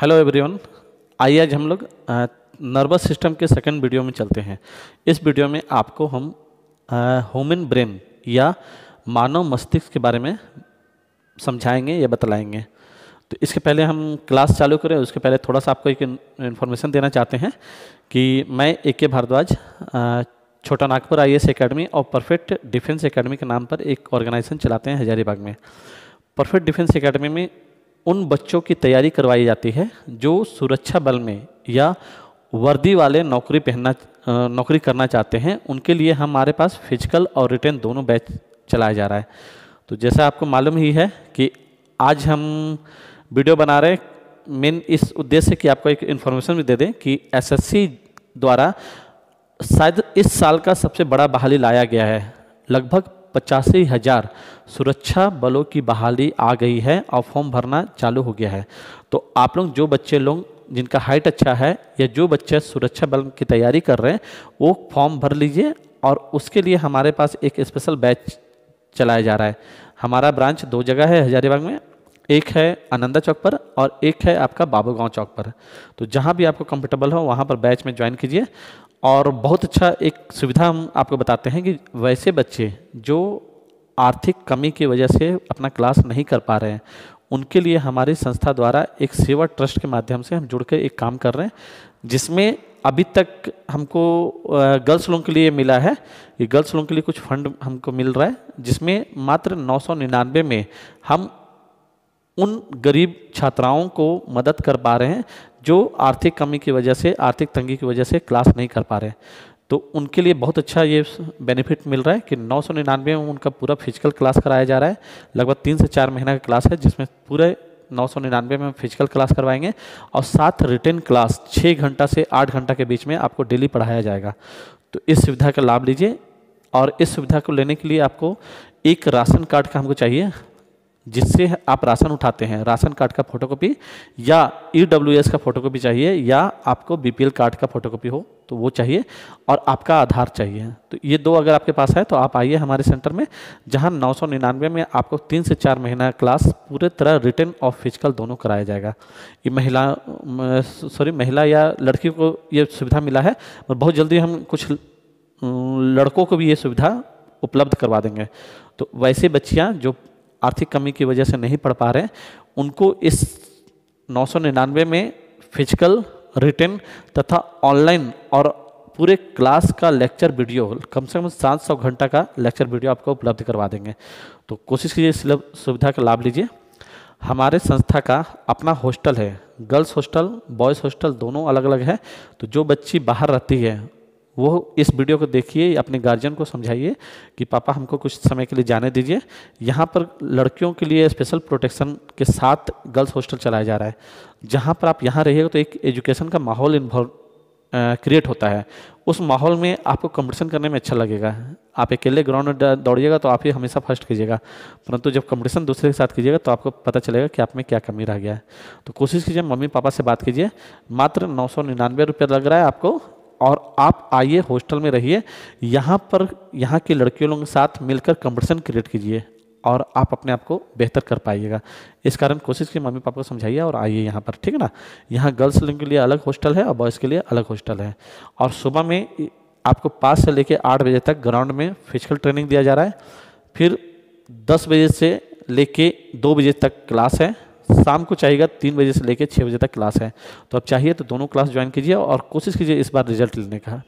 Hello everyone आइए आज हम लोग नर्वस सिस्टम के सेकंड वीडियो में चलते हैं। इस वीडियो में आपको हम ह्यूमन ब्रेन या मानव मस्तिष्क के बारे में समझाएँगे या बतलाएँगे। तो इसके पहले हम क्लास चालू करें, उसके पहले थोड़ा सा आपको एक इन्फॉर्मेशन देना चाहते हैं कि मैं A K Bhardwaj Chhota Nagpur I S academy और परफेक्ट डिफेंस अकेडमी के नाम पर एक ऑर्गेनाइजेशन चलाते हैं हजारीबाग में। परफेक्ट डिफेंस अकेडमी में उन बच्चों की तैयारी करवाई जाती है जो सुरक्षा बल में या वर्दी वाले नौकरी पहनना नौकरी करना चाहते हैं, उनके लिए हमारे पास फ़िज़िकल और रिटर्न दोनों बैच चलाया जा रहा है। तो जैसा आपको मालूम ही है कि आज हम वीडियो बना रहे मेन इस उद्देश्य कि आपको एक इन्फॉर्मेशन भी दे दें कि एसएससी द्वारा शायद इस साल का सबसे बड़ा बहाली लाया गया है। लगभग पचासी हज़ार सुरक्षा बलों की बहाली आ गई है और फॉर्म भरना चालू हो गया है। तो आप लोग जो बच्चे लोग, जिनका हाइट अच्छा है या जो बच्चे सुरक्षा बल की तैयारी कर रहे हैं, वो फॉर्म भर लीजिए और उसके लिए हमारे पास एक स्पेशल बैच चलाया जा रहा है। हमारा ब्रांच दो जगह है हजारीबाग में, एक है आनंदा चौक पर और एक है आपका बाबू चौक पर। तो जहाँ भी आपको कंफर्टेबल हो, वहाँ पर बैच में ज्वाइन कीजिए और बहुत अच्छा एक सुविधा हम आपको बताते हैं कि वैसे बच्चे जो आर्थिक कमी की वजह से अपना क्लास नहीं कर पा रहे हैं, उनके लिए हमारी संस्था द्वारा एक सेवा ट्रस्ट के माध्यम से हम जुड़ के एक काम कर रहे हैं, जिसमें अभी तक हमको गर्ल्स लोगों के लिए मिला है। ये गर्ल्स लोगों के लिए कुछ फंड हमको मिल रहा है, जिसमें मात्र नौ सौ निन्यानवे में हम उन गरीब छात्राओं को मदद कर पा रहे हैं जो आर्थिक कमी की वजह से, आर्थिक तंगी की वजह से क्लास नहीं कर पा रहे तो उनके लिए बहुत अच्छा ये बेनिफिट मिल रहा है कि नौ सौ निन्यानवे में उनका पूरा फ़िज़िकल क्लास कराया जा रहा है। लगभग तीन से चार महीना का क्लास है, जिसमें पूरे नौ सौ निन्यानवे में फ़िज़िकल क्लास करवाएँगे और साथ रिटर्न क्लास छः घंटा से आठ घंटा के बीच में आपको डेली पढ़ाया जाएगा। तो इस सुविधा का लाभ लीजिए और इस सुविधा को लेने के लिए आपको एक राशन कार्ड का हमको चाहिए। जिससे आप राशन उठाते हैं, राशन कार्ड का फोटोकॉपी या ई e का फोटोकॉपी चाहिए या आपको बीपीएल कार्ड का फोटोकॉपी हो तो वो चाहिए और आपका आधार चाहिए। तो ये दो अगर आपके पास है तो आप आइए हमारे सेंटर में, जहाँ नौ सौ निन्यानवे में आपको तीन से चार महीना क्लास पूरे तरह रिटर्न और फ़िज़िकल दोनों कराया जाएगा। ये महिला सॉरी महिला या लड़की को ये सुविधा मिला है, और बहुत जल्दी हम कुछ लड़कों को भी ये सुविधा उपलब्ध करवा देंगे। तो वैसे बच्चियाँ जो आर्थिक कमी की वजह से नहीं पढ़ पा रहे, उनको इस नौ सौ निन्यानवे में फ़िज़िकल रिटर्न तथा ऑनलाइन और पूरे क्लास का लेक्चर वीडियो कम से कम सात सौ घंटा का लेक्चर वीडियो आपको उपलब्ध करवा देंगे। तो कोशिश कीजिए इस सुविधा का लाभ लीजिए। हमारे संस्था का अपना हॉस्टल है। गर्ल्स हॉस्टल बॉयज़ हॉस्टल दोनों अलग अलग है। तो जो बच्ची बाहर रहती है वो इस वीडियो को देखिए, अपने गार्जियन को समझाइए कि, पापा, हमको कुछ समय के लिए जाने दीजिए। यहाँ पर लड़कियों के लिए स्पेशल प्रोटेक्शन के साथ गर्ल्स हॉस्टल चलाया जा रहा है। जहाँ पर आप यहाँ रहिएगा तो एक एजुकेशन का माहौल इन्वॉल्व क्रिएट होता है। उस माहौल में आपको कंपटीशन करने में अच्छा लगेगा। आप अकेले ग्राउंड में दौड़िएगा तो आप ही हमेशा फ़र्स्ट कीजिएगा। परंतु जब कंपटीशन दूसरे के साथ कीजिएगा तो आपको पता चलेगा कि आप में क्या कमी रह गया है। तो कोशिश कीजिए मम्मी पापा से बात कीजिए। मात्र नौ सौ निन्यानवे रुपये लग रहा है आपको और आप आइए हॉस्टल में रहिए। यहाँ पर, यहाँ की लड़कियों लोगों के साथ मिलकर कंपटीशन क्रिएट कीजिए और आप अपने आप को बेहतर कर पाइएगा। इस कारण कोशिश की मम्मी पापा को समझाइए और आइए यहाँ पर, ठीक है ना? यहाँ गर्ल्स के लिए अलग हॉस्टल है और बॉयज़ के लिए अलग हॉस्टल है। और सुबह में आपको पाँच से लेकर आठ बजे तक ग्राउंड में फ़िज़िकल ट्रेनिंग दिया जा रहा है। फिर दस बजे से लेके दो बजे तक क्लास है। शाम को चाहिएगा तीन बजे से लेकर छः बजे तक क्लास है। तो अब चाहिए तो दोनों क्लास ज्वाइन कीजिए और कोशिश कीजिए इस बार रिज़ल्ट लेने का।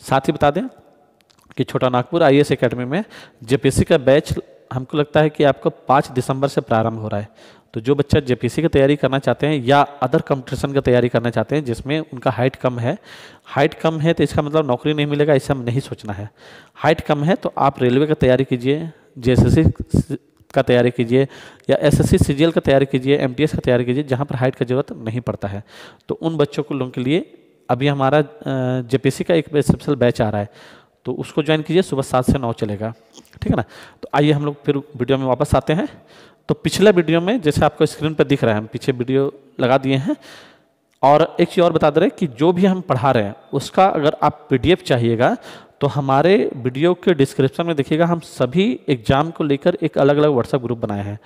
साथ ही बता दें कि Chhota Nagpur I S academy में जेपीसी का बैच हमको लगता है कि आपको पाँच दिसंबर से प्रारंभ हो रहा है। तो जो बच्चा जेपीसी की तैयारी करना चाहते हैं या अदर कंपटीशन की तैयारी करना चाहते हैं, जिसमें उनका हाइट कम है, हाइट कम है तो इसका मतलब नौकरी नहीं मिलेगा ऐसा हम नहीं सोचना है। हाइट कम है तो आप रेलवे का तैयारी कीजिए जे का तैयारी कीजिए या एस एस सी का तैयारी कीजिए एम का तैयारी कीजिए, जहाँ पर हाइट का ज़रूरत नहीं पड़ता है। तो उन बच्चों को लोगों के लिए अभी हमारा जे का एक स्पेशल बैच आ रहा है तो उसको ज्वाइन कीजिए, सुबह सात से नौ चलेगा। ठीक है ना? तो आइए हम लोग फिर वीडियो में वापस आते हैं। तो पिछले वीडियो में जैसे आपको स्क्रीन पर दिख रहा है, हम पीछे वीडियो लगा दिए हैं। और एक चीज़ और बता दे रहे कि जो भी हम पढ़ा रहे हैं, उसका अगर आप पीडीएफ चाहिएगा तो हमारे वीडियो के डिस्क्रिप्शन में देखिएगा, हम सभी एग्ज़ाम को लेकर एक अलग अलग व्हाट्सएप ग्रुप बनाए हैं।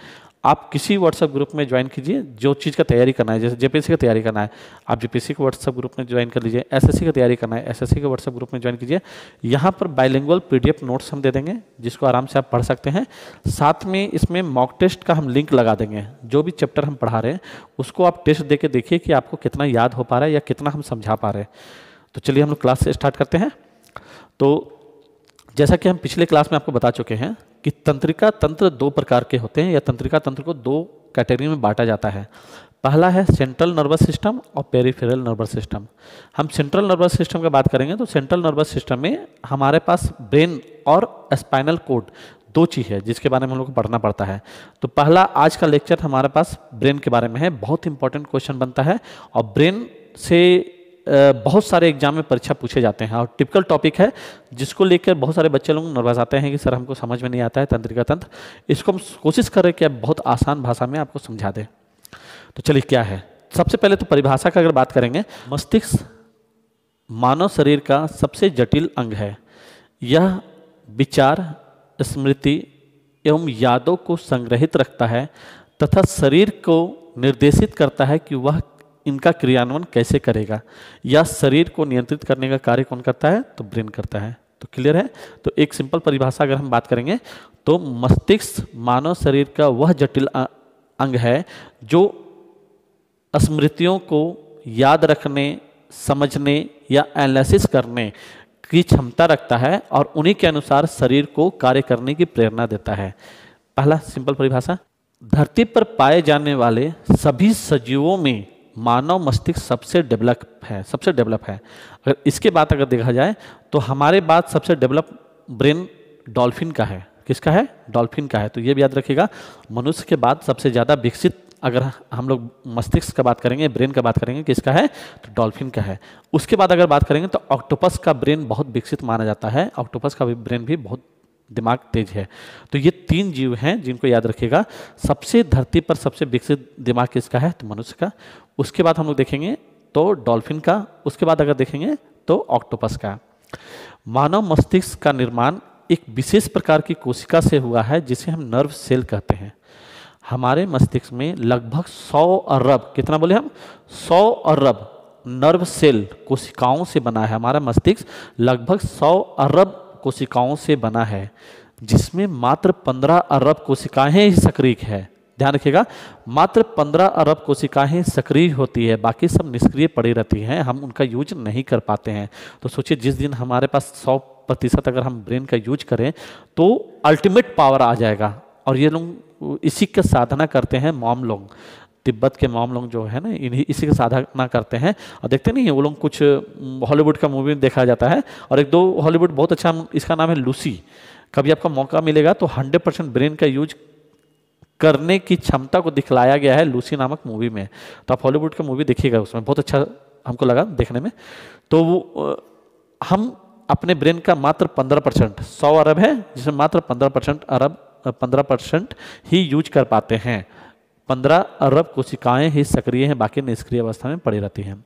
आप किसी व्हाट्सएप ग्रुप में ज्वाइन कीजिए, जो चीज़ का तैयारी करना है, जैसे जेपीएससी का तैयारी करना है, आप जेपीएससी के व्हाट्सएप ग्रुप में ज्वाइन कर लीजिए एसएससी का तैयारी करना है एसएससी के व्हाट्सएप ग्रुप में ज्वाइन कीजिए। यहाँ पर बाइलिंगुअल पीडीएफ नोट्स हम दे देंगे, जिसको आराम से आप पढ़ सकते हैं। साथ में इसमें मॉक टेस्ट का हम लिंक लगा देंगे, जो भी चैप्टर हम पढ़ा रहे हैं, उसको आप टेस्ट दे देखिए कि आपको कितना याद हो पा रहा है या कितना हम समझा पा रहे हैं। तो चलिए हम लोग क्लास स्टार्ट करते हैं। तो जैसा कि हम पिछले क्लास में आपको बता चुके हैं कि तंत्रिका तंत्र दो प्रकार के होते हैं या तंत्रिका तंत्र को दो कैटेगरी में बांटा जाता है। पहला है सेंट्रल नर्वस सिस्टम और पेरीफेरल नर्वस सिस्टम हम सेंट्रल नर्वस सिस्टम की बात करेंगे तो सेंट्रल नर्वस सिस्टम में हमारे पास ब्रेन और स्पाइनल कोड दो चीज़ है, जिसके बारे में हम लोग को पढ़ना पड़ता है। तो पहला आज का लेक्चर हमारे पास ब्रेन के बारे में है। बहुत इंपॉर्टेंट क्वेश्चन बनता है और ब्रेन से बहुत सारे एग्ज़ाम में परीक्षा पूछे जाते हैं। और टिपिकल टॉपिक है, जिसको लेकर बहुत सारे बच्चे लोग नर्वस आते हैं कि सर हमको समझ में नहीं आता है, तंत्रिका तंत्र। इसको हम कोशिश कर कि आप बहुत आसान भाषा में आपको समझा दें। तो चलिए, क्या है? सबसे पहले तो परिभाषा का अगर बात करेंगे, मस्तिष्क मानव शरीर का सबसे जटिल अंग है। यह विचार, स्मृति एवं यादों को संग्रहित रखता है तथा शरीर को निर्देशित करता है कि वह इनका क्रियान्वयन कैसे करेगा? या शरीर को नियंत्रित करने का कार्य कौन करता है? तो ब्रेन करता है। तो क्लियर है? तो एक सिंपल परिभाषा अगर हम बात करेंगे तो मस्तिष्क मानव शरीर का वह जटिल अंग है जो स्मृतियों को याद रखने, समझने या एनालिसिस करने की क्षमता रखता है और उन्हीं के अनुसार शरीर को कार्य करने की प्रेरणा देता है। पहला सिंपल परिभाषा, धरती पर पाए जाने वाले सभी सजीवों में मानव मस्तिष्क सबसे डेवलप है, सबसे डेवलप है। अगर इसके बात अगर देखा जाए तो हमारे बाद सबसे डेवलप ब्रेन डॉल्फिन का है। किसका है? डॉल्फिन का है। तो ये भी याद रखिएगा, मनुष्य के बाद सबसे ज़्यादा विकसित अगर हम लोग मस्तिष्क का बात करेंगे ब्रेन का बात करेंगे, किसका है? तो डॉल्फिन का है। उसके बाद अगर बात करेंगे तो ऑक्टोपस का ब्रेन बहुत विकसित माना जाता है। ऑक्टोपस का भी ब्रेन भी बहुत दिमाग तेज है। तो ये तीन जीव हैं जिनको याद रखिएगा। सबसे धरती पर सबसे विकसित दिमाग किसका है? तो मनुष्य का। उसके बाद हम लोग देखेंगे तो डॉल्फिन का। उसके बाद अगर देखेंगे तो ऑक्टोपस का। मानव मस्तिष्क का निर्माण एक विशेष प्रकार की कोशिका से हुआ है, जिसे हम नर्व सेल कहते हैं। हमारे मस्तिष्क में लगभग 100 अरब, कितना बोले हम? 100 अरब नर्व सेल कोशिकाओं से बना है हमारा मस्तिष्क। लगभग 100 अरब कोशिकाओं से बना है, जिसमें मात्र 15 अरब कोशिकाएँ ही सक्रिय है। ध्यान रखिएगा, मात्र 15 अरब कोशिकाएँ सक्रिय होती है, बाकी सब निष्क्रिय पड़ी रहती हैं, हम उनका यूज़ नहीं कर पाते हैं। तो सोचिए, जिस दिन हमारे पास 100 प्रतिशत अगर हम ब्रेन का यूज़ करें तो अल्टीमेट पावर आ जाएगा। और ये लोग, इसी का साधना करते हैं मॉम लोग। तिब्बत के मॉम लोग जो है ना, इन्हीं, इसी की साधना करते हैं। और देखते नहीं है, वो लोग कुछ हॉलीवुड का मूवी देखा जाता है। और एक दो हॉलीवुड बहुत अच्छा इसका नाम है लूसी। कभी आपका मौका मिलेगा तो हंड्रेड परसेंट ब्रेन का यूज़ करने की क्षमता को दिखलाया गया है लूसी नामक मूवी में। तो आप हॉलीवुड का मूवी देखिएगा उसमें, बहुत अच्छा हमको लगा देखने में। तो हम अपने ब्रेन का मात्र पंद्रह परसेंट, सौ अरब है, जिसमें मात्र पंद्रह परसेंट अरब पंद्रह परसेंट ही यूज़ कर पाते हैं। पंद्रह अरब कोशिकाएँ ही सक्रिय हैं, बाकी निष्क्रिय अवस्था में पड़ी रहती हैं।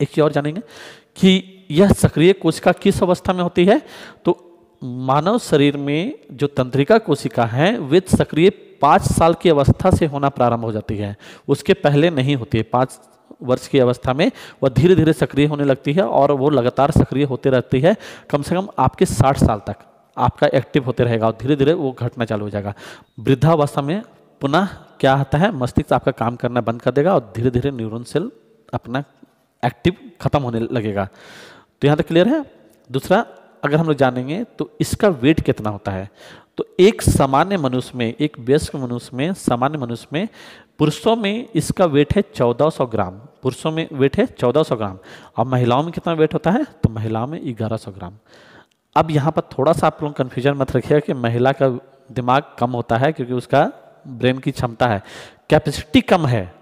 एक चीज़ और जानेंगे कि यह सक्रिय कोशिका किस अवस्था में होती है? तो मानव शरीर में जो तंत्रिका कोशिका है, वे सक्रिय पाँच साल की अवस्था से होना प्रारंभ हो जाती है। उसके पहले नहीं होती है। पाँच वर्ष की अवस्था में वह धीरे धीरे सक्रिय होने लगती है और वो लगातार सक्रिय होते रहती है, कम से कम आपके साठ साल तक। आपका एक्टिव होते रहेगा और धीरे धीरे वो घटना चालू हो जाएगा। वृद्धावस्था में पुनः क्या होता है? मस्तिष्क आपका काम करना बंद कर देगा और धीरे धीरे न्यूरॉन सेल अपना एक्टिव खत्म होने लगेगा। तो यहाँ तक क्लियर है? दूसरा, अगर हम लोग जानेंगे तो इसका वेट कितना होता है? तो एक सामान्य मनुष्य में, एक वयस्क मनुष्य में, सामान्य मनुष्य में पुरुषों में इसका वेट है 1400 ग्राम। पुरुषों में वेट है 1400 ग्राम। और महिलाओं में कितना वेट होता है? तो महिलाओं में 1100 ग्राम। अब यहाँ पर थोड़ा सा आप लोग कन्फ्यूज़न मत रखिएगा कि महिला का दिमाग कम होता है क्योंकि उसका ब्रेन की क्षमता है। कैपेसिटी कम है,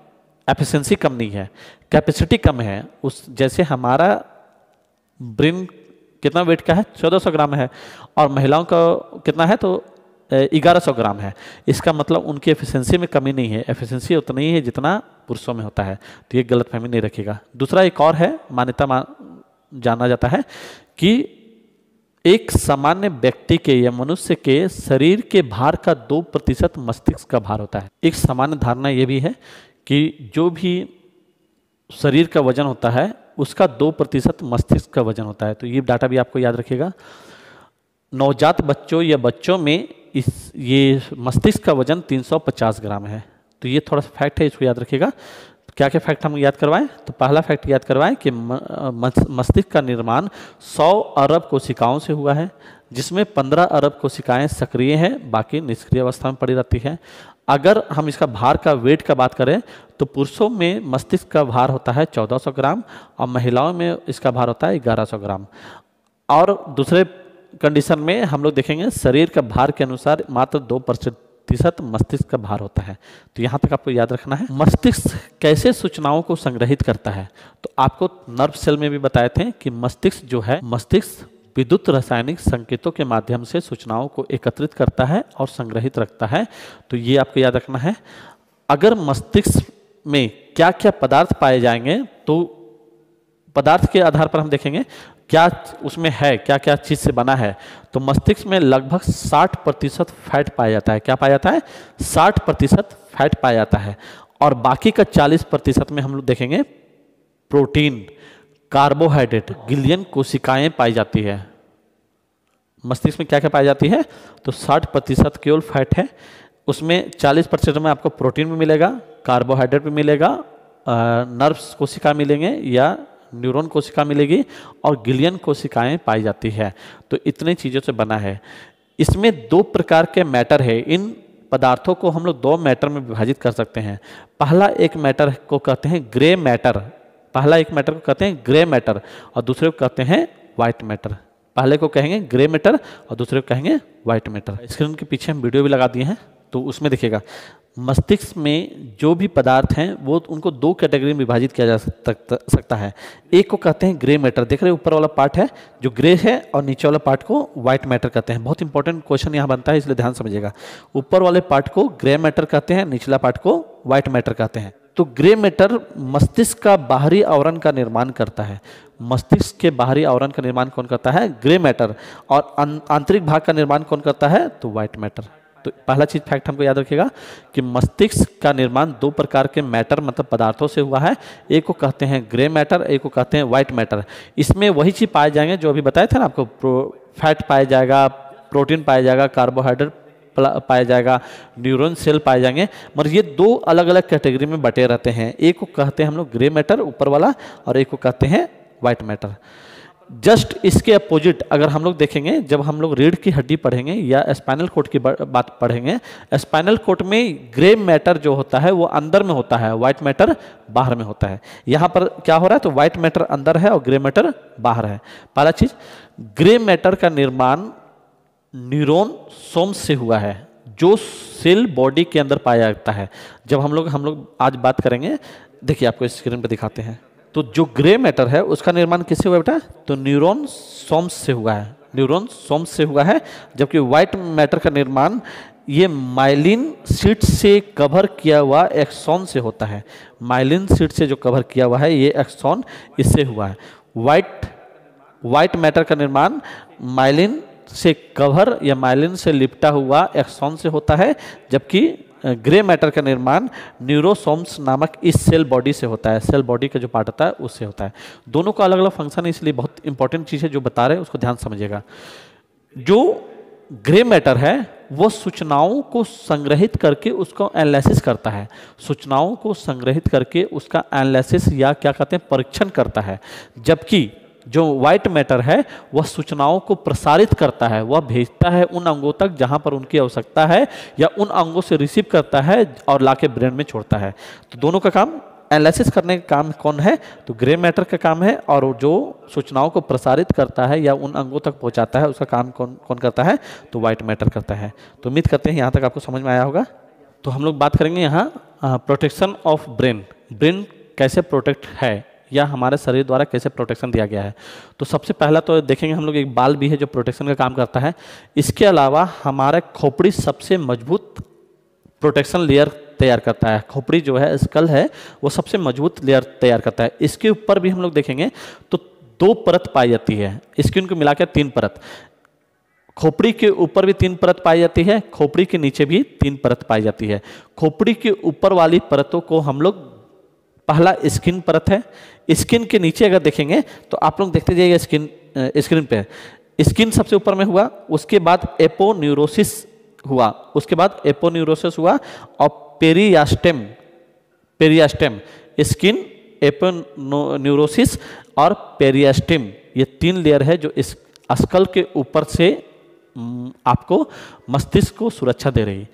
एफिशिएंसी कम नहीं है। कैपेसिटी कम है, उस जैसे हमारा ब्रेन कितना वेट का है? 1400 ग्राम है। और महिलाओं का कितना है? तो 1100 ग्राम है। इसका मतलब उनकी एफिशिएंसी में कमी नहीं है। एफिशिएंसी उतनी ही है जितना पुरुषों में होता है। तो ये गलत फहमी नहीं रखेगा दूसरा एक और है, मान्यता मान जाना जाता है कि एक सामान्य व्यक्ति के या मनुष्य के शरीर के भार का दो प्रतिशत मस्तिष्क का भार होता है। एक सामान्य धारणा यह भी है कि जो भी शरीर का वज़न होता है, उसका दो प्रतिशत मस्तिष्क का वज़न होता है। तो ये डाटा भी आपको याद रखिएगा। नवजात बच्चों या बच्चों में इस, ये मस्तिष्क का वज़न 350 ग्राम है। तो ये थोड़ा सा फैक्ट है, इसको याद रखिएगा। क्या क्या फैक्ट हम याद करवाएँ? तो पहला फैक्ट याद करवाएँ कि मस्तिष्क का निर्माण 100 अरब कोशिकाओं से हुआ है, जिसमें 15 अरब कोशिकाएँ सक्रिय हैं, बाकी निष्क्रिय अवस्था में पड़ी रहती हैं। अगर हम इसका भार का वेट का बात करें तो पुरुषों में मस्तिष्क का भार होता है 1400 ग्राम और महिलाओं में इसका भार होता है 1100 ग्राम। और दूसरे कंडीशन में हम लोग देखेंगे, शरीर का भार के अनुसार मात्र दो प्रतिशत मस्तिष्क का भार होता है। तो यहाँ तक आपको याद रखना है, मस्तिष्क कैसे सूचनाओं को संग्रहित करता है? तो आपको नर्व सेल में भी बताए थे कि मस्तिष्क जो है, मस्तिष्क विद्युत रासायनिक संकेतों के माध्यम से सूचनाओं को एकत्रित करता है और संग्रहित रखता है। तो ये आपको याद रखना है, अगर मस्तिष्क में क्या क्या पदार्थ पाए जाएँगे तो पदार्थ के आधार पर हम देखेंगे, क्या उसमें है क्या क्या चीज़ से बना है। तो मस्तिष्क में लगभग 60 प्रतिशत फैट पाया जाता है। क्या पाया जाता है? 60 प्रतिशत फैट पाया जाता है। और बाकी का 40 प्रतिशत में हम लोग देखेंगे, प्रोटीन, कार्बोहाइड्रेट, गिलियन कोशिकाएँ पाई जाती है। मस्तिष्क में क्या क्या पाई जाती है? तो 60 प्रतिशत केवल फैट है। उसमें 40 प्रतिशत में आपको प्रोटीन भी मिलेगा, कार्बोहाइड्रेट भी मिलेगा नर्व्स कोशिका मिलेंगे या न्यूरॉन कोशिका मिलेगी और गिलियन कोशिकाएँ पाई जाती है। तो इतनी चीज़ों से बना है। इसमें दो प्रकार के मैटर है। इन पदार्थों को हम लोग दो मैटर में विभाजित कर सकते हैं। पहला एक मैटर को कहते हैं ग्रे मैटर। पहला एक मैटर को कहते हैं ग्रे मैटर और दूसरे को कहते हैं व्हाइट मैटर। पहले को कहेंगे ग्रे मैटर और दूसरे को कहेंगे व्हाइट मैटर। स्क्रीन के पीछे हम वीडियो भी लगा दिए हैं। तो उसमें देखिएगा, मस्तिष्क में जो भी पदार्थ हैं, वो उनको दो कैटेगरी में विभाजित किया जा सकता है। एक को कहते हैं ग्रे मैटर देख रहे हैं, ऊपर वाला पार्ट है, जो ग्रे है और नीचे वाला पार्ट को व्हाइट मैटर कहते हैं। बहुत इंपॉर्टेंट क्वेश्चन यहाँ बनता है, इसलिए ध्यान समझिएगा। ऊपर वाले पार्ट को ग्रे मैटर कहते हैं, निचला पार्ट को व्हाइट मैटर कहते हैं। तो ग्रे मैटर मस्तिष्क का बाहरी आवरण का निर्माण करता है। मस्तिष्क के बाहरी आवरण का निर्माण कौन करता है? ग्रे मैटर और आंतरिक भाग का निर्माण कौन करता है? तो व्हाइट मैटर तो पहला चीज़ फैक्ट हमको याद रखिएगा कि मस्तिष्क का निर्माण दो प्रकार के मैटर मतलब पदार्थों से हुआ है। एक को कहते हैं ग्रे मैटर एक को कहते हैं व्हाइट मैटर इसमें वही चीज़ पाए जाएँगे जो अभी बताए थे ना आपको फैट पाया जाएगा प्रोटीन पाया जाएगा कार्बोहाइड्रेट पाया जाएगा न्यूरॉन सेल पाए जाएँगे। मगर ये दो अलग अलग कैटेगरी में बटे रहते हैं। एक को कहते हैं हम लोग ग्रे मैटर ऊपर वाला, और एक को कहते हैं व्हाइट मैटर जस्ट इसके अपोजिट अगर हम लोग देखेंगे, जब हम लोग रीढ़ की हड्डी पढ़ेंगे या स्पाइनल कोट की बात पढ़ेंगे स्पाइनल कोट में ग्रे मैटर जो होता है, वो अंदर में होता है व्हाइट मैटर बाहर में होता है। यहाँ पर क्या हो रहा है? तो व्हाइट मैटर अंदर है और ग्रे मैटर बाहर है। पहला चीज़ ग्रे मैटर का निर्माण न्यूरोन सोम से हुआ है, जो सेल बॉडी के अंदर पाया जाता है। जब हम लोग हम लोग आज बात करेंगे, देखिए आपको स्क्रीन पर दिखाते हैं। तो जो ग्रे मैटर है, उसका निर्माण किससे हुआ बेटा? तो न्यूरॉन सोम्स से हुआ है। न्यूरॉन सोम्स से हुआ है, जबकि व्हाइट मैटर का निर्माण ये माइलिन सीट से कवर किया हुआ एक्सॉन से होता है। माइलिन सीट से जो कवर किया हुआ है, ये एक्सॉन इससे हुआ है। व्हाइट व्हाइट मैटर का निर्माण माइलिन से कवर या माइलिन से लिपटा हुआ एक्सॉन से होता है, जबकि ग्रे मैटर का निर्माण न्यूरोसोम्स नामक इस सेल बॉडी से होता है, सेल बॉडी का जो पार्ट होता है, उससे होता है। दोनों का अलग अलग फ़ंक्शन है, इसलिए बहुत इंपॉर्टेंट चीज़ है जो बता रहे हैं, उसको ध्यान समझिएगा। जो ग्रे मैटर है, वो सूचनाओं को संग्रहित करके उसको एनालिसिस करता है। सूचनाओं को संग्रहित करके उसका एनालिसिस या क्या कहते हैं, परीक्षण करता है। जबकि जो व्हाइट मैटर है, वह सूचनाओं को प्रसारित करता है, वह भेजता है उन अंगों तक जहाँ पर उनकी आवश्यकता है या उन अंगों से रिसीव करता है और लाके ब्रेन में छोड़ता है। तो दोनों का काम एनालिसिस करने का काम कौन है? तो ग्रे मैटर का काम है और जो सूचनाओं को प्रसारित करता है या उन अंगों तक पहुंचाता है, उसका काम कौन कौन करता है? तो व्हाइट मैटर करता है। तो उम्मीद करते हैं यहाँ तक आपको समझ में आया होगा। तो हम लोग बात करेंगे यहाँ प्रोटेक्शन ऑफ़ ब्रेन ब्रेन कैसे प्रोटेक्ट है? या हमारे शरीर द्वारा कैसे प्रोटेक्शन दिया गया है। तो सबसे पहला तो देखेंगे हम लोग, एक बाल भी है जो प्रोटेक्शन का काम करता है। इसके अलावा हमारा खोपड़ी सबसे मज़बूत प्रोटेक्शन लेयर तैयार करता है। खोपड़ी जो है स्कल है, वो सबसे मज़बूत लेयर तैयार करता है। इसके ऊपर भी हम लोग देखेंगे तो दो परत पाई जाती है। स्किन को मिलाकर तीन परत। खोपड़ी के ऊपर भी तीन परत पाई जाती है, खोपड़ी के नीचे भी तीन परत पाई जाती है। खोपड़ी के ऊपर वाली परतों को हम लोग पहला स्किन परत है। स्किन के नीचे अगर देखेंगे तो आप लोग देखते जाइए स्किन स्क्रीन पे। स्किन सबसे ऊपर में हुआ, उसके बाद एपोन्यूरोसिस हुआ। उसके बाद एपोन्यूरोसिस हुआ और पेरियास्टेम पेरियास्टेम। स्किन एपोन्यूरोसिस और पेरियास्टेम, ये तीन लेयर है जो इस अस्कल के ऊपर से आपको मस्तिष्क को सुरक्षा दे रही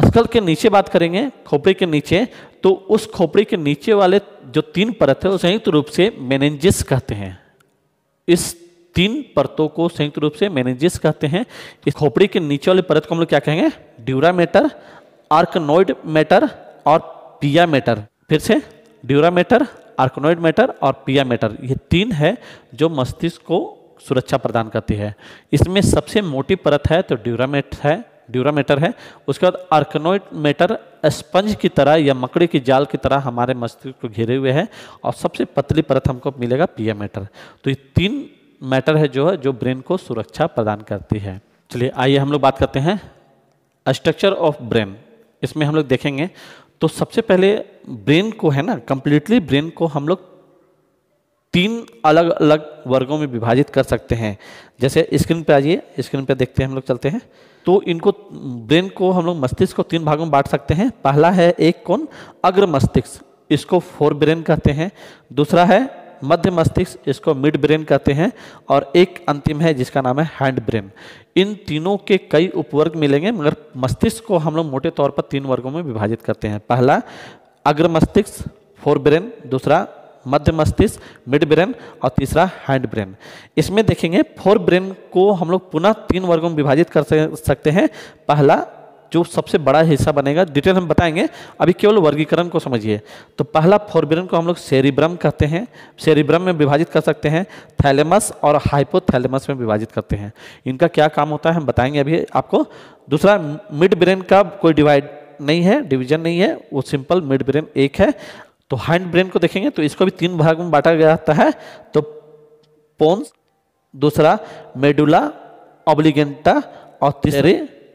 अस्कल के नीचे बात करेंगे, खोपड़ी के नीचे तो उस खोपड़ी के नीचे वाले जो तीन परत है वो संयुक्त रूप से मेनेंजिस कहते हैं। इस तीन परतों को संयुक्त रूप से मेनेंजिस कहते हैं। इस खोपड़ी के नीचे वाले परत को हम लोग क्या कहेंगे? ड्यूरामेटर आर्कनोइड मैटर और पिया मैटर फिर से ड्यूरामेटर आर्कनोइड मैटर और पिया मैटर ये तीन है जो मस्तिष्क को सुरक्षा प्रदान करती है। इसमें सबसे मोटी परत है तो ड्यूरा ड्यूरामेट है। ड्यूरामेटर है। उसके बाद आर्कनोइड मेटर स्पंज की तरह या मकड़ी की जाल की तरह हमारे मस्तिष्क को घेरे हुए है और सबसे पतली परत हमको मिलेगा मैटर तो ये तीन मैटर है जो है, जो ब्रेन को सुरक्षा प्रदान करती है। चलिए, आइए हम लोग बात करते हैं स्ट्रक्चर ऑफ़ ब्रेन इसमें हम लोग देखेंगे। तो सबसे पहले ब्रेन को है ना कंप्लीटली ब्रेन को हम लोग तीन अलग अलग वर्गों में विभाजित कर सकते हैं। जैसे स्क्रीन पे आइए स्क्रीन पे देखते हैं हम लोग चलते हैं। तो इनको, ब्रेन को हम लोग मस्तिष्क को तीन भागों में बांट सकते हैं। पहला है एक कौन अग्र मस्तिष्क, इसको फोर ब्रेन कहते हैं। दूसरा है मध्य मस्तिष्क, इसको मिड ब्रेन कहते हैं। और एक अंतिम है, जिसका नाम है हैंड ब्रेन। इन तीनों के कई उपवर्ग मिलेंगे, मगर मस्तिष्क को हम लोग मोटे तौर पर तीन वर्गों में विभाजित करते हैं। पहला, अग्र मस्तिष्क, फोर ब्रेन, दूसरा मध्य मस्तिष्क मिड ब्रेन और तीसरा हैंड ब्रेन इसमें देखेंगे फोर ब्रेन को हम लोग पुनः तीन वर्गों में विभाजित कर सकते हैं। पहला, जो सबसे बड़ा हिस्सा बनेगा डिटेल हम बताएँगे। अभी केवल वर्गीकरण को समझिए। तो पहला फोरब्रेन को हम लोग सेरिब्रम कहते हैं। सेरिब्रम में विभाजित कर सकते हैं थैलेमस और हाइपोथैलेमस में विभाजित करते हैं। इनका क्या काम होता है, हम बताएँगे अभी आपको। दूसरा मिड ब्रेन का कोई डिवाइड नहीं है डिवीज़न नहीं है, वो सिंपल मिड ब्रेन एक है। तो हैंड ब्रेन को देखेंगे तो इसको भी तीन भाग में बांटा गया जाता है। तो पोन्स दूसरा मेडुला ऑब्लिगेंटा और तीसरे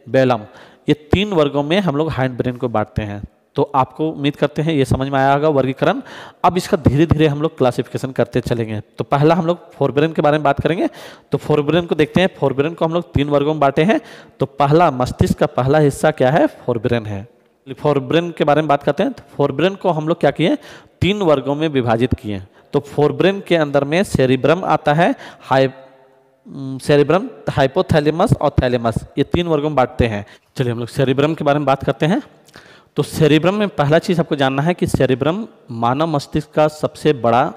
बेलम ये तीन वर्गों में हम लोग हैंड ब्रेन को बांटते हैं। तो आपको उम्मीद करते हैं, ये समझ में आया होगा वर्गीकरण। अब इसका धीरे धीरे हम लोग क्लासिफिकेशन करते चलेंगे। तो पहला हम लोग फोरब्रेन के बारे में बात करेंगे। तो फोरब्रेन को देखते हैं। फोरब्रेन को हम लोग तीन वर्गों में बांटे हैं। तो पहला, मस्तिष्क का पहला हिस्सा क्या है? फोरब्रेन है। फोर ब्रेन के बारे में बात करते हैं तो फोर ब्रेन को हम लोग क्या किए, तीन वर्गों में विभाजित किए। तो फोरब्रेन के अंदर में सेरिब्रम आता है हाई सेरिब्रम हाइपोथैलेमस और थैलेमस ये तीन वर्गों में बांटते हैं। चलिए हम लोग सेरिब्रम के बारे में बात करते हैं। तो सेरिब्रम में पहला चीज़ आपको जानना है कि सेरिब्रम मानव मस्तिष्क का सबसे बड़ा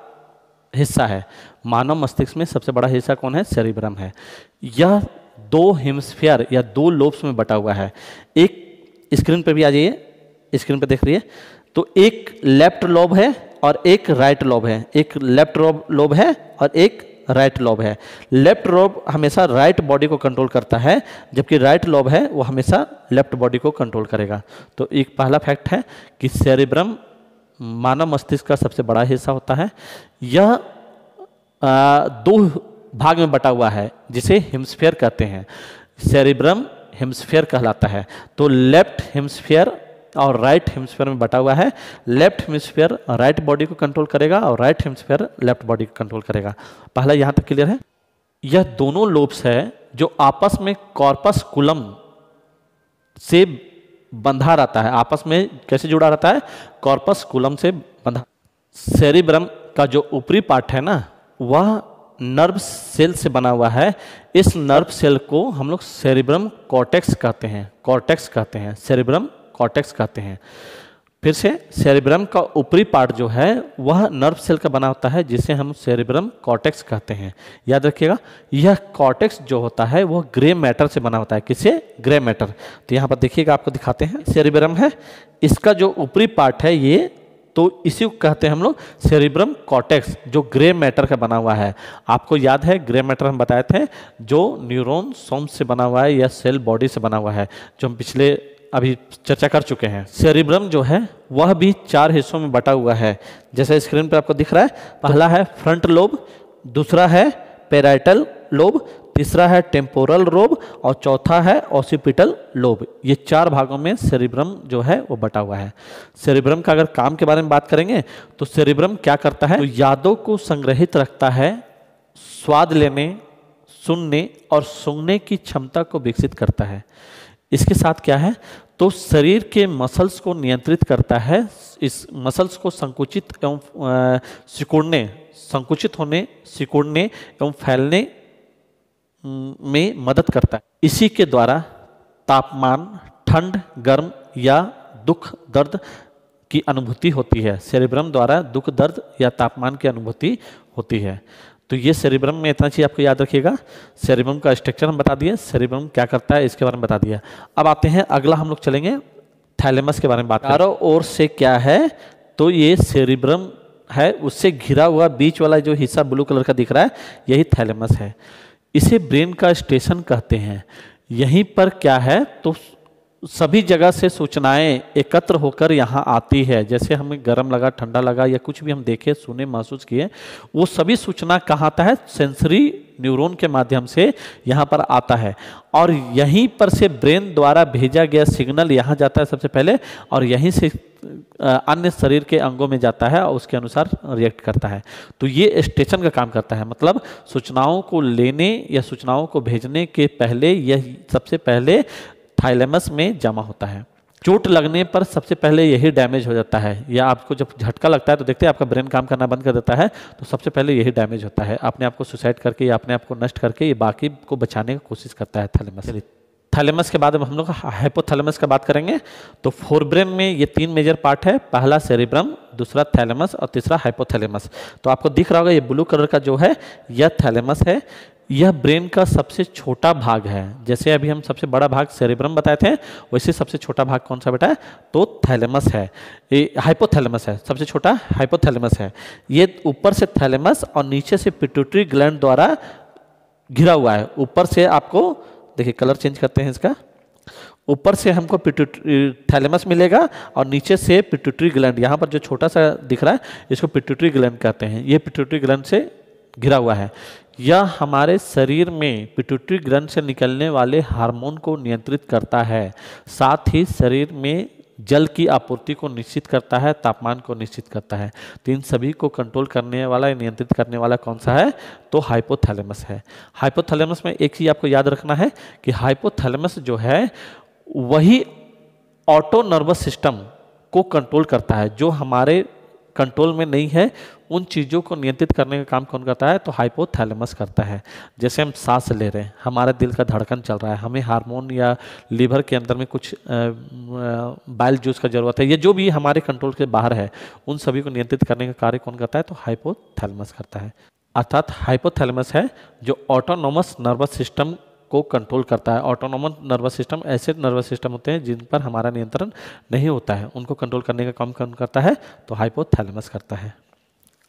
हिस्सा है। मानव मस्तिष्क में सबसे बड़ा हिस्सा कौन है? सेरिब्रम है। यह दो हिमस्फेयर या दो लोब्स में बटा हुआ है। एक स्क्रीन पर भी आ जाइए, स्क्रीन पर देख रही है। तो एक लेफ़्ट लोब है और एक राइट लोब है। एक लेफ़्ट लोब है और एक राइट लॉब है। लेफ़्ट लॉब हमेशा राइट बॉडी को कंट्रोल करता है, जबकि राइट लॉब है, वो हमेशा लेफ़्ट बॉडी को कंट्रोल करेगा। तो एक पहला फैक्ट है कि सेरिब्रम मानव मस्तिष्क का सबसे बड़ा हिस्सा होता है। यह दो भाग में बटा हुआ है, जिसे हिमस्फेयर कहते हैं। सेरिब्रम हिमस्फेयर कहलाता है। तो लेफ़्ट हिमस्फेयर और राइट हेमस्फेयर में बटा हुआ है। लेफ़्ट हेमस्फेयर राइट बॉडी को कंट्रोल करेगा और राइट हेमस्फेयर लेफ़्ट बॉडी को कंट्रोल करेगा। पहला यहाँ तक क्लियर है। यह दोनों लोब्स है जो आपस में कॉर्पस कुलम से बंधा रहता है। आपस में कैसे जुड़ा रहता है? कॉर्पस कुलम से बंधा। सेरिब्रम का जो ऊपरी पार्ट है ना, वह नर्व सेल से बना हुआ है। इस नर्व सेल को हम लोग सेरिब्रम कॉर्टेक्स कहते हैं, कॉर्टेक्स कहते हैं, सेरिब्रम कॉर्टेक्स कहते हैं। फिर से, सेरिब्रम का ऊपरी पार्ट जो है, वह नर्व सेल का बना होता है, जिसे हम सेरिब्रम कॉर्टेक्स कहते हैं। याद रखिएगा, यह कॉर्टेक्स जो होता है, वह ग्रे मैटर से बना होता है। किसे? Grey matter. तो यहाँ पर देखिएगा, आपको दिखाते हैं। सेरिब्रम है। इसका जो ऊपरी पार्ट है, ये तो इसी को कहते हैं हम लोग सेरिब्रम कॉर्टेक्स, जो ग्रे मैटर का बना हुआ है। आपको याद है, ग्रे मैटर हम बताए थे, जो न्यूरॉन सोम से बना हुआ है या सेल बॉडी से बना हुआ है, जो हम पिछले अभी चर्चा कर चुके हैं। सेरिब्रम जो है, वह भी चार हिस्सों में बटा हुआ है। जैसे स्क्रीन पर आपको दिख रहा है, पहला है फ्रंट लोब, दूसरा है पेराइटल लोब तीसरा है टेम्पोरल लोब और चौथा है ऑसिपिटल लोब। ये चार भागों में सेरिब्रम जो है वो बटा हुआ है। सेरिब्रम का अगर काम के बारे में बात करेंगे तो सेरिब्रम क्या करता है? तो यादों को संग्रहित रखता है, स्वाद लेने सुनने और सूंघने की क्षमता को विकसित करता है। इसके साथ क्या है? तो शरीर के मसल्स को नियंत्रित करता है, इस मसल्स को संकुचित एवं सिकुड़ने, संकुचित होने, सिकुड़ने एवं फैलने में मदद करता है। इसी के द्वारा तापमान, ठंड, गर्म या दुख, दर्द की अनुभूति होती है। सेरिब्रम द्वारा दुख, दर्द या तापमान की अनुभूति होती है। तो ये सेरिब्रम में इतना चीज़ आपको याद रखिएगा। सेरिब्रम का स्ट्रक्चर हम बता दिए, सेरिब्रम क्या करता है, इसके बारे में बता दिया। अब आते हैं, अगला हम लोग चलेंगे थैलेमस के बारे में बात चारों ओर से क्या है तो ये सेरिब्रम है, उससे घिरा हुआ बीच वाला जो हिस्सा ब्लू कलर का दिख रहा है, यही थैलेमस है। इसे ब्रेन का स्टेशन कहते हैं। यहीं पर क्या है? तो सभी जगह से सूचनाएँ एकत्र होकर यहाँ आती है। जैसे हमें गर्म लगा, ठंडा लगा या कुछ भी हम देखे, सुने, महसूस किए, वो सभी सूचना कहाँ आता है? सेंसरी न्यूरॉन के माध्यम से यहाँ पर आता है। और यहीं पर से ब्रेन द्वारा भेजा गया सिग्नल यहाँ जाता है सबसे पहले और यहीं से अन्य शरीर के अंगों में जाता है और उसके अनुसार रिएक्ट करता है। तो ये स्टेशन का काम करता है। मतलब सूचनाओं को लेने या सूचनाओं को भेजने के पहले यह, सबसे पहले थाइलेमस में जमा होता है। चोट लगने पर सबसे पहले यही डैमेज हो जाता है। या आपको जब झटका लगता है तो देखते हैं आपका ब्रेन काम करना बंद कर देता है तो सबसे पहले यही डैमेज होता है। अपने आप को सुसाइड करके या अपने आप को नष्ट करके ये बाकी को बचाने की कोशिश करता है थैलेमस थैलेमस के बाद हम लोग हाइपोथैलेमस का बात करेंगे। तो फोरब्रेन में ये तीन मेजर पार्ट है पहला सेरिब्रम दूसरा थैलेमस और तीसरा हाइपोथैलेमस तो आपको दिख रहा होगा ये ब्लू कलर का जो है यह थैलेमस है। यह ब्रेन का सबसे छोटा भाग है। जैसे अभी हम सबसे बड़ा भाग सेरेब्रम बताए थे, वैसे सबसे छोटा भाग कौन सा बेटा है? तो थैलेमस है। ये हाइपोथैलेमस है। सबसे छोटा हाइपोथैलेमस है। ये ऊपर से थैलेमस और नीचे से पिट्यूटरी ग्लैंड द्वारा घिरा हुआ है। ऊपर से आपको, देखिए कलर चेंज करते हैं इसका। ऊपर से हमको पिट्यूटरी, थैलेमस मिलेगा और नीचे से पिट्यूटरी ग्लैंड, यहाँ पर जो छोटा सा दिख रहा है, इसको पिट्यूटरी ग्लैंड कहते हैं। ये पिट्यूटरी ग्लैंड से घिरा हुआ है। यह हमारे शरीर में पिट्यूटरी ग्रंथ से निकलने वाले हार्मोन को नियंत्रित करता है, साथ ही शरीर में जल की आपूर्ति को निश्चित करता है, तापमान को निश्चित करता है। तो इन सभी को कंट्रोल करने वाला, नियंत्रित करने वाला कौन सा है? तो हाइपोथैलेमस है। हाइपोथैलेमस में एक चीज़ आपको याद रखना है कि हाइपोथैलेमस जो है, वही ऑटो नर्वस सिस्टम को कंट्रोल करता है, जो हमारे कंट्रोल में नहीं है, उन चीज़ों को नियंत्रित करने का काम कौन करता है? तो हाइपोथैलेमस करता है। जैसे हम सांस ले रहे हैं, हमारे दिल का धड़कन चल रहा है, हमें हार्मोन या लीवर के अंदर में कुछ बाइल जूस का ज़रूरत है, या जो भी हमारे कंट्रोल के बाहर है, उन सभी को नियंत्रित करने का कार्य कौन करता है? तो हाइपोथैलेमस करता है। अर्थात हाइपोथैलेमस है जो ऑटोनोमस नर्वस सिस्टम को कंट्रोल करता है। ऑटोनोमस नर्वस सिस्टम ऐसे नर्वस सिस्टम होते हैं जिन पर हमारा नियंत्रण नहीं होता है। उनको कंट्रोल करने का काम कौन करता है? तो हाइपोथैलेमस करता है।